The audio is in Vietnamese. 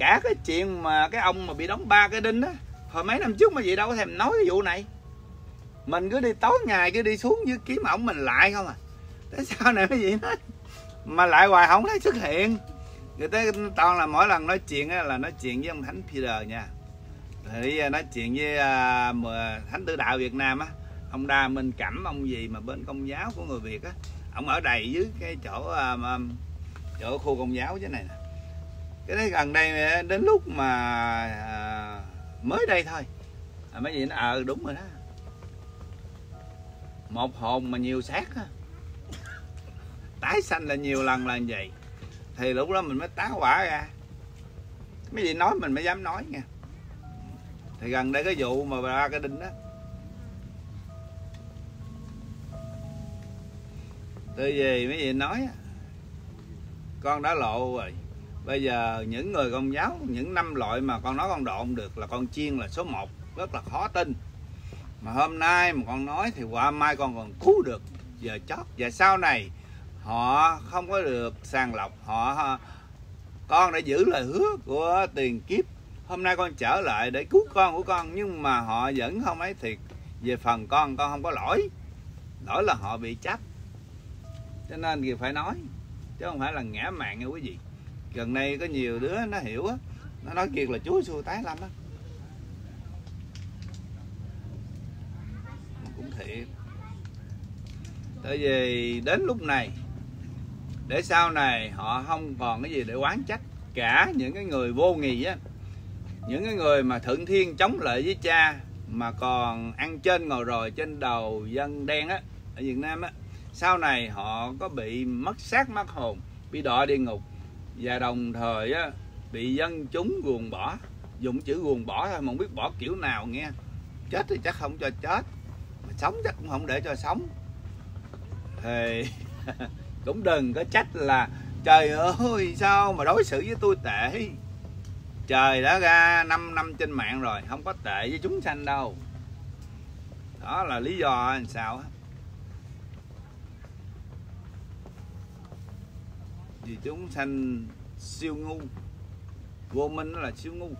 cả cái chuyện mà cái ông mà bị đóng ba cái đinh á hồi mấy năm trước mà vậy đâu có thèm nói cái vụ này. Mình cứ đi tối ngày cứ đi xuống dưới kiếm ổng mình lại không à. Tới sao này cái gì nói? Mà lại hoài không thấy xuất hiện. Người ta toàn là mỗi lần nói chuyện á, là nói chuyện với ông thánh Peter nha. Thì à, nói chuyện với à, thánh tử đạo Việt Nam á. Ông Đa Minh Cẩm ông gì mà bên công giáo của người Việt á. Ông ở đầy dưới cái chỗ à, chỗ khu công giáo chứ này nè cái đấy gần đây đến lúc mà à, mới đây thôi. À, mấy gì nó ờ đúng rồi đó. Một hồn mà nhiều xác á. Tái sanh là nhiều lần là như vậy. Thì lúc đó mình mới tá quả ra. Mấy gì nói mình mới dám nói nha. Thì gần đây cái vụ mà ba cái đinh đó. Tôi gì mấy gì nói con đã lộ rồi bây giờ những người công giáo, những năm loại mà con nói con độn được là con chiên là số 1 rất là khó tin. Mà hôm nay mà con nói thì qua mai con còn cứu được giờ chót. Và sau này, họ không có được sàng lọc, họ con đã giữ lời hứa của tiền kiếp. Hôm nay con trở lại để cứu con của con, nhưng mà họ vẫn không ấy thiệt. Về phần con con không có lỗi. Lỗi là họ bị chấp cho nên thì phải nói, chứ không phải là ngã mạng nha quý vị gần đây có nhiều đứa nó hiểu á. Nó nói kiệt là chúa xua tái lâm á. Cũng thiệt. Tại vì đến lúc này, để sau này họ không còn cái gì để oán trách cả những cái người vô nghị á. Những cái người mà thượng thiên chống lại với cha mà còn ăn trên ngồi rồi trên đầu dân đen á, ở Việt Nam á, sau này họ có bị mất xác mất hồn, bị đọa địa ngục và đồng thời á, bị dân chúng ruồng bỏ. Dùng chữ ruồng bỏ thôi mà không biết bỏ kiểu nào nghe. Chết thì chắc không cho chết. Mà sống chắc cũng không để cho sống. Thì cũng đừng có trách là trời ơi sao mà đối xử với tôi tệ trời đã ra 5 năm trên mạng rồi không có tệ với chúng sanh đâu. Đó là lý do làm sao thì chúng sanh siêu ngu vô minh nó là siêu ngu.